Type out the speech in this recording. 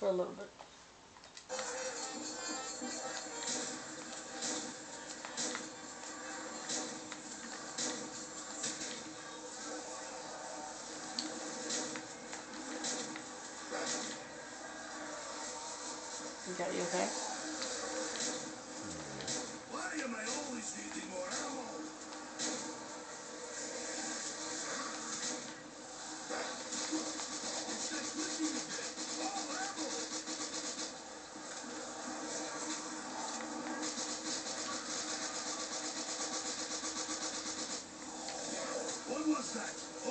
for a little bit. You got you okay? that.